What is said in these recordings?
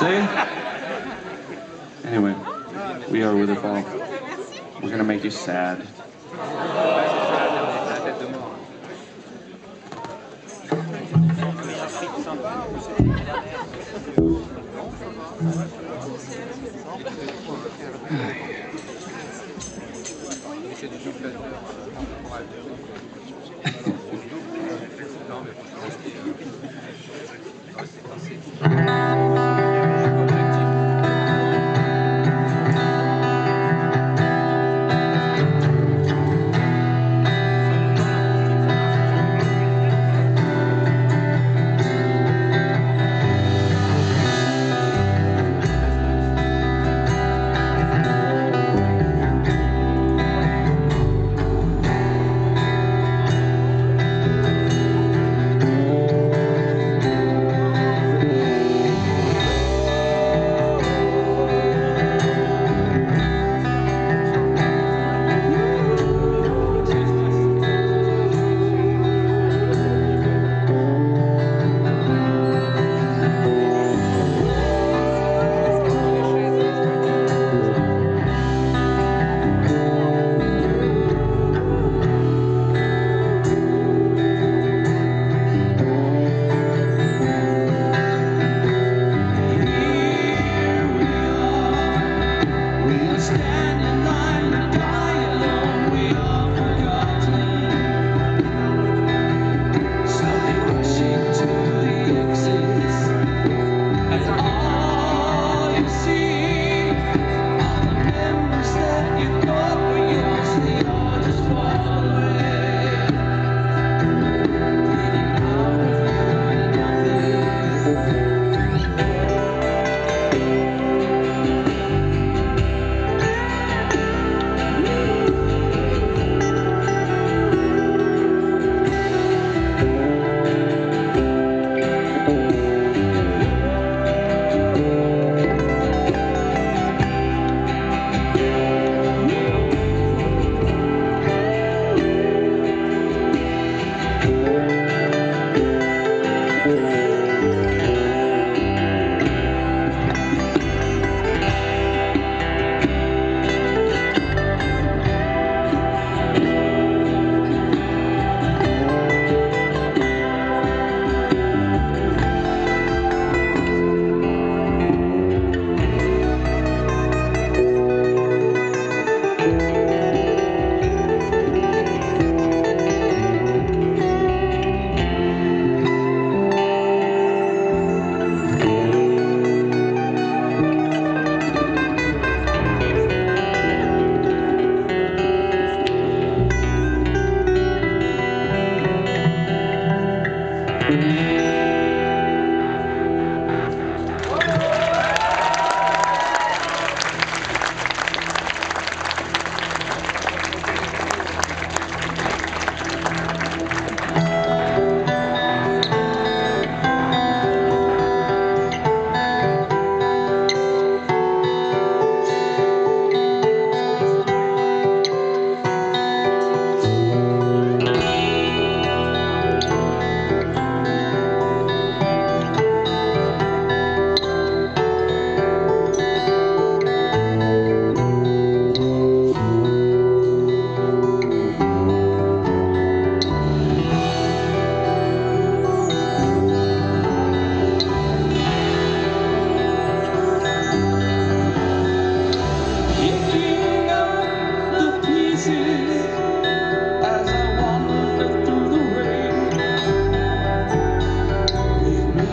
See? Anyway, we are with a fall. We're gonna make you sad.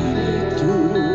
Manitou.